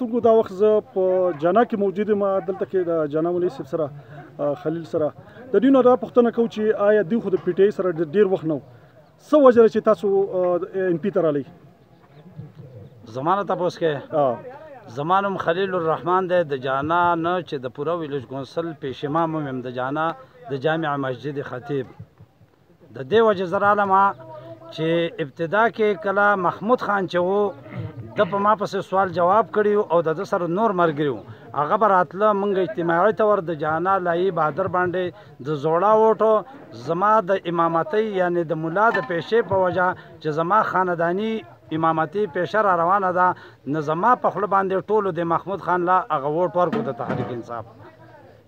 څنګه دا وخت زه په جنا کې موجود یم دلته کې د جنا مولوي صاحب سره خلیل سره د دینو را پښتنه کو چې آیا دی خو د پی ټی سره ډیر وخت نو سو وجره چې تاسو ایم پی تر علی زمانه تاسو کې زمانم خلیل الرحمن دی د جانا نه چې د پوره ویلج کونسل پیش امام هم د جانا د جامع مسجد خطیب د دې وجه زر عالم چې ابتدا کې کله محمود خان چې وو د په ما پسې سوال جواب کړی او د ده سره نور مرګري وو هغه به راتله مونږ اجتماعي طور د جانا لایي بهادر باندې د زوړه وټو زما د امامتۍ یعنی د ملا د پیشې په وجه چې زما خاندانی امامتي پیشه را روانه ده نو زما په خوله باندې ټولو د محمود خان لا هغه ووټ ورکړو د تحریک انصاف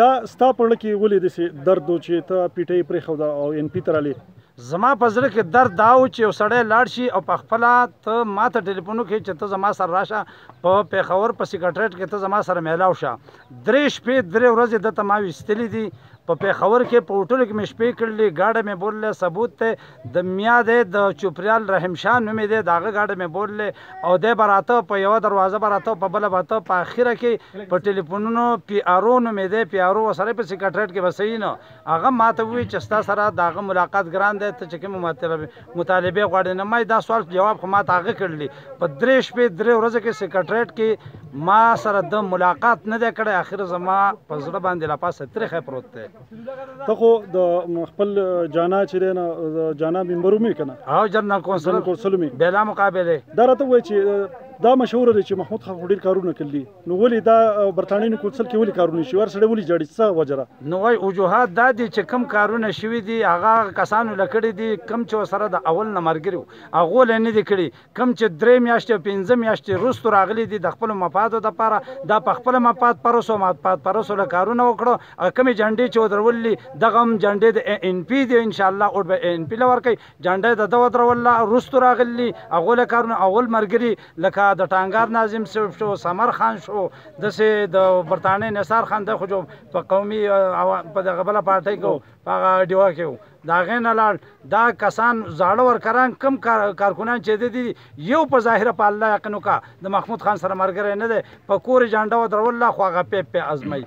دا ستا په زړه کې ولې داسې درد و چې ته پي ټي آی پرېښوده او اېن پي ته رالې؟ زما په زړه کې درد دا و چې یو سړی لاړ شي او په خپله ته ما ته ټېلېفون وکړې چې ته زما سره راشه په پېښور په سېکرټرېټ کې ته زما سره میلاو شه. درې شپې درې ورځې ده ته ما ویستلي دي. په پېښور کې په هوټلو کې مې شپې کړلي، ګاډی مې بوللی، ثبوت دی. د ميا دی د چوپريال رحيم شاه نومې دی د هغه ګاډی مې بوللې او دی به راته په يوه دروازه به راته په بله به ته په اخيره کې په ټليفونونو پي آر او نومې دی پي آر او ورسره يې په سيکرټريټ کې به سوي نو هغه ما ته ووي چې ستا سره د هغه ملاقات ګران دی ته چې کومې مطلب مطالبې غواړې نو ما يې دا سوال جواب خو ما ته هغه کړلي په درې شپې درې ورځې کې سيکرټريټ کې ما سره د ملاقات نه دی کړی اخر زما په زړه باندې لا پاسه تريخی پروت دی. ته خو د خپل جانا چې دی نه جانا ممبر مې کنه ها جنرال کونسل کونسل مې بلا مقابله دا راته وای چې دا مشهور دی چې محمود خان ډیر کارونه کړلي نو ولې دا برتانیې کونسل کې ولې کارونه شي ورسره ولې جړی څه وجره نو وای وجوهات دا دي چې کم کارونه شوي دي هغه کسانو لکړي دي کم چې سره د اول نمبرګرو هغه لنه دي کړي کوم چې درې میاشتې او پنځه میاشتې وروسته راغلي دي د خپلو مفادو دپاره دا په خپله مفاد پرسو او مفاد پرسو له کارونه وکړو او کومې جنډې چې ودرولي دغه هم جنډې د اې ان پي دي انشاءالله اوټ به اې ان پي له ورکوي جنډه یې د ده ودروله وروسته راغلي هغو له کارونه اول ملګري لکه د ټانګار ناظم صاحب شو ثمر خان شو داسې د برطانیې نثار خان دی خو جو په قومي په دغه بله پارټۍ کې په هغه ډیوه کې وو د هغې نه لاړ دا کسان زاړه ورکران کم کارکنان چې دي یو په ظاهره په الله یقین وکړه د محمود خان سره مرګره نه دی په کور جانډه ودرول خو هغه پیپ په ازمای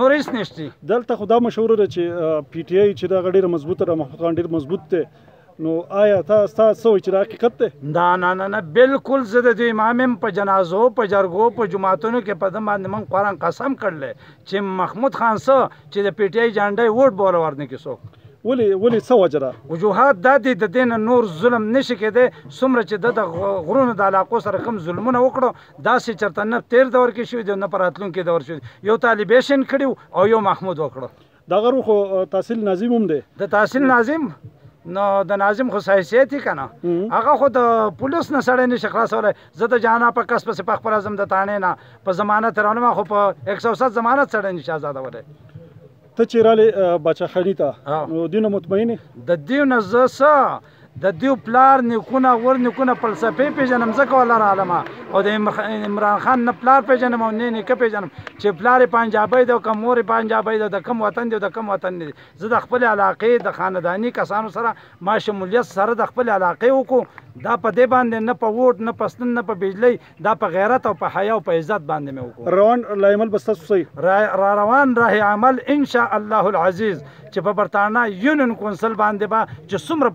نور هیڅ نشتی دلته خدا مشوره ده چې پی ټی آی چې دا غډیره مضبوطه ده محمود خان ډیر مضبوط دی نو آیا تا ستا څه وایي چې دا حقیقت دی دا نه نه نه بالکل زه د دوی امام یم په جنازو په جرګو په جماعتونو کې په ده باندې موږ قرآن قسم کړل چې محمود خان څه چې د پی ټی آی جانډی ووټ به وله ورنه کې څوک ولی ولی څه وجه ده وجوهات دا دي د دین نور ظلم نشي کېدی څومره چې د غرونو د علاقو سره کوم ظلمونه وکړو دا سي چرته نه تیر دور کې شوی دی نه پراتلونکي دور شوی یو طالبیشن کړیو او یو محمود وکړو دا غرو خو تحصیل ناظم هم دی د تحصیل ناظم نو د ناظم خو حیثیت یې کنه هغه خو د پولیس نه سړی نشي خلاصولی زه د جانا په کس پسې په خپل ازم د تانې نه په ضمانت روانم خو په 107 ضمانت سړی نشي آزادولی ته چې رالی باچا خانی ته نو دینه مطمئنه د دینه زه د دیو پلار نیکونه غور نیکونه فلسفه پیژنم ځکه ولر عالم او د عمران خان نه پلار پیژنم او نه نیکه پیژنم چې پلار پنجابی دی او کوم مور پنجابی ده د کوم وطن دی د کوم وطن نه دی زه د خپل علاقې د خاندانی کسانو سره ما شمولیت سره د خپل علاقې وکړو دا په دې باندې نه په ووټ نه په ستن نه په بجلی دا په غیرت او په حیا او په عزت باندې مې وکړو روان لا عمل بس تاسو صحیح را, را روان راه عمل ان شاء الله العزیز چې په برتانا یونین کونسل باندې با چې څومره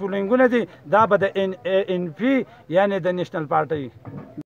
پولنګونه دي دا به د ان ان پی یعنی د نېشنل پارټي